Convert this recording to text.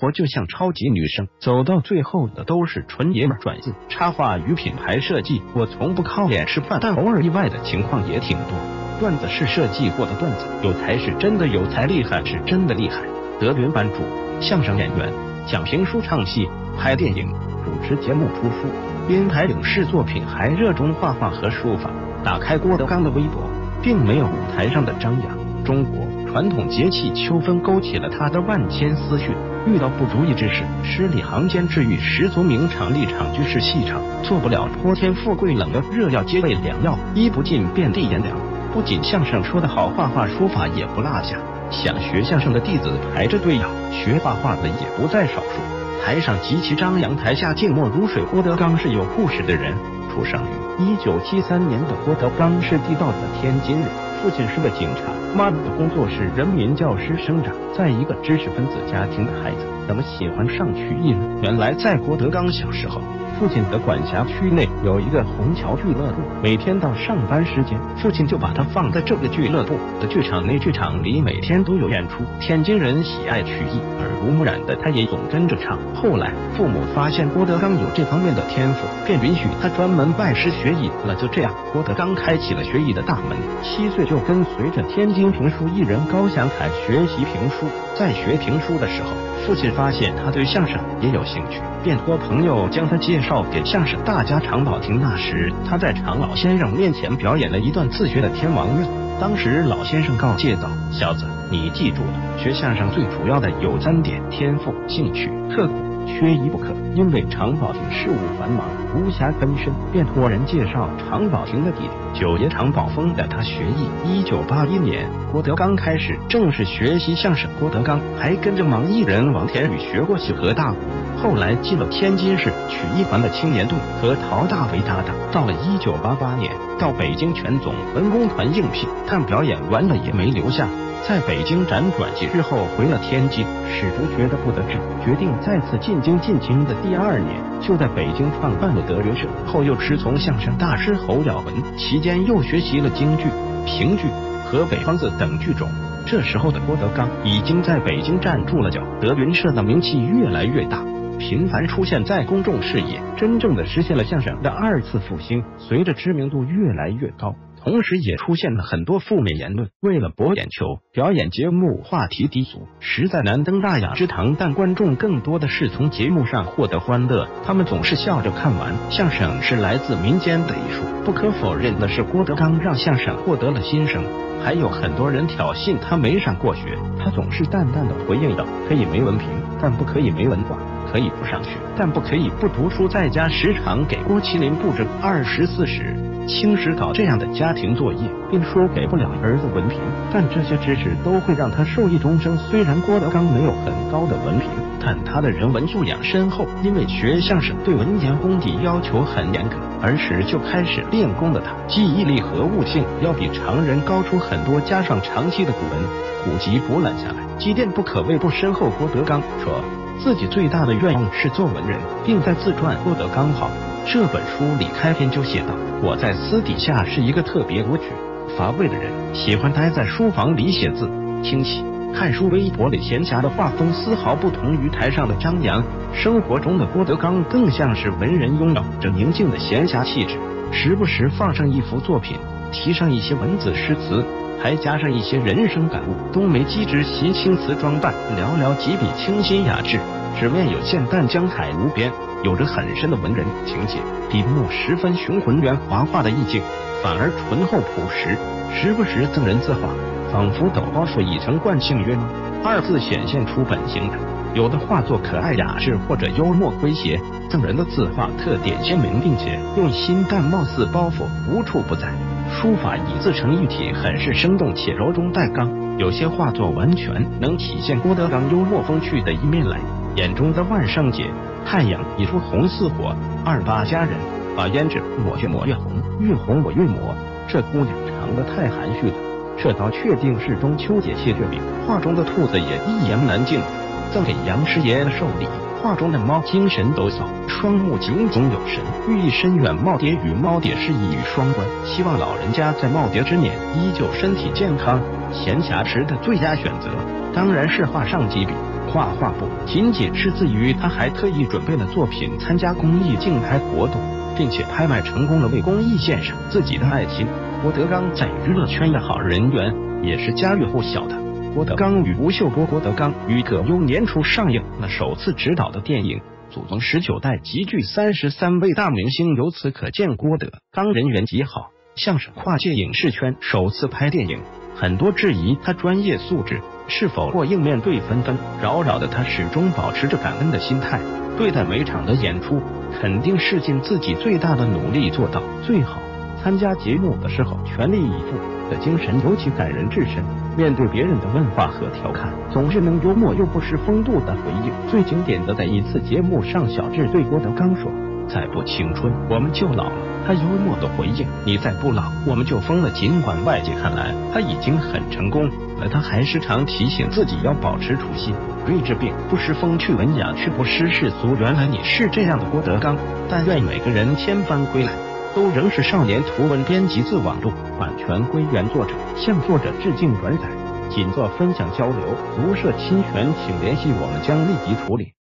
活就像超级女生，走到最后的都是纯爷们转自插画与品牌设计。我从不靠脸吃饭，但偶尔意外的情况也挺多。段子是设计过的段子，有才是真的有才，厉害是真的厉害。德云版主，相声演员，讲评书、唱戏、拍电影、主持节目、出书、编排影视作品，还热衷画画和书法。打开郭德纲的微博，并没有舞台上的张扬。中国传统节气秋分勾起了他的万千思绪。遇到不如意之事，十里行间治愈十足名场立场居士戏场，做不了泼天富贵冷的热药皆为良药，医不尽遍地炎凉。不仅相声说得好，画画书法也不落下。想学相声的弟子排着队呀，学画画的也不在少数。台上极其张扬，台下静默如水。郭德纲是有故事的人，出生于一九七三年的郭德纲是地道的天津人，父亲是个警察，妈妈的工作是人民教师，生长在一个知识分子家庭的孩子，怎么喜欢上曲艺呢？原来在郭德纲小时候。父亲的管辖区内有一个虹桥俱乐部，每天到上班时间，父亲就把他放在这个俱乐部的剧场内。剧场里每天都有演出。天津人喜爱曲艺，耳濡目染的他也总跟着唱。后来父母发现郭德纲有这方面的天赋，便允许他专门拜师学艺了。就这样，郭德纲开启了学艺的大门。七岁就跟随着天津评书艺人高祥凯学习评书。在学评书的时候，父亲发现他对相声也有兴趣，便托朋友将他介绍。给相声大家常宝听。那时他在常老先生面前表演了一段自学的《天王论》。当时老先生告诫道：“小子，你记住了，学相声最主要的有三点：天赋、兴趣、刻苦。”缺一不可，因为常宝霆事务繁忙，无暇分身，便托人介绍常宝霆的弟弟九爷常宝峰带他学艺。一九八一年，郭德纲开始正式学习相声。郭德纲还跟着盲艺人王田宇学过戏和大鼓，后来进了天津市曲艺团的青年队，和陶大为搭档。到了一九八八年，到北京全总文工团应聘，但表演完了也没留下。在北京辗转几日后回了天津，始终觉得不得志，决定再次进京。进京的第二年，就在北京创办了德云社，后又师从相声大师侯耀文，期间又学习了京剧、评剧和北方子等剧种。这时候的郭德纲已经在北京站住了脚，德云社的名气越来越大，频繁出现在公众视野，真正的实现了相声的二次复兴。随着知名度越来越高。同时也出现了很多负面言论，为了博眼球，表演节目话题低俗，实在难登大雅之堂。但观众更多的是从节目上获得欢乐，他们总是笑着看完。相声是来自民间的艺术，不可否认的是，郭德纲让相声获得了新生。还有很多人挑衅他没上过学，他总是淡淡的回应道：“可以没文凭，但不可以没文化；可以不上学，但不可以不读书。”在家时常给郭麒麟布置二十四史。青史稿这样的家庭作业，并说给不了儿子文凭，但这些知识都会让他受益终生。虽然郭德纲没有很高的文凭，但他的人文素养深厚。因为学相声对文言功底要求很严格，儿时就开始练功的他，记忆力和悟性要比常人高出很多。加上长期的古文古籍博览下来，积淀不可谓不深厚。郭德纲说自己最大的愿望是做文人，并在自传《郭德纲好》这本书里开篇就写道。我在私底下是一个特别无趣、乏味的人，喜欢待在书房里写字、听戏、看书。微博里闲暇的画风丝毫不同于台上的张扬，生活中的郭德纲更像是文人，拥有着宁静的闲暇气质，时不时放上一幅作品，提上一些文字诗词，还加上一些人生感悟。冬梅机直习青瓷装扮，寥寥几笔清新雅致，纸面有限，但江海无边。有着很深的文人情节，笔墨十分雄浑圆滑画的意境，反而醇厚朴实，时不时赠人字画，仿佛抖包袱已成惯性约吗？二字显现出本性的，有的画作可爱雅致或者幽默诙谐，赠人的字画特点鲜明，并且用心，但貌似包袱无处不在。书法以自成一体，很是生动且柔中带刚，有些画作完全能体现郭德纲幽默风趣的一面来。眼中的万圣节。太阳已出红似火，二八佳人把胭脂抹越抹越红，越红我越抹。这姑娘长得太含蓄了，这刀确定是中秋节谢月饼。画中的兔子也一言难尽，赠给杨师爷的寿礼。画中的猫精神抖擞，双目炯炯有神，寓意深远。耄耋与耄耋是一语双关，希望老人家在耄耋之年依旧身体健康。闲暇时的最佳选择当然是画上几笔。画画不仅仅是自娱，他还特意准备了作品参加公益竞拍活动，并且拍卖成功了，为公益献上自己的爱心。郭德纲在娱乐圈的好人缘也是家喻户晓的。郭德纲与吴秀波，郭德纲于葛优年初上映了首次执导的电影《祖宗十九代》，集聚三十三位大明星，由此可见郭德纲人缘极好，像是跨界影视圈首次拍电影。很多质疑他专业素质是否过硬，面对纷纷扰扰的他始终保持着感恩的心态，对待每场的演出肯定是尽自己最大的努力做到最好。参加节目的时候全力以赴的精神尤其感人至深，面对别人的问话和调侃，总是能幽默又不失风度的回应。最经典的在一次节目上，小智对郭德纲说：“再不青春，我们就老了。”他幽默的回应：“你再不老，我们就疯了。”尽管外界看来他已经很成功，而他还时常提醒自己要保持初心，睿智并不失风趣，文雅却不失世俗。原来你是这样的郭德纲，但愿每个人千帆归来，都仍是少年。图文编辑自网络，版权归原作者，向作者致敬。转载仅做分享交流，如涉侵权，请联系我们，将立即处理。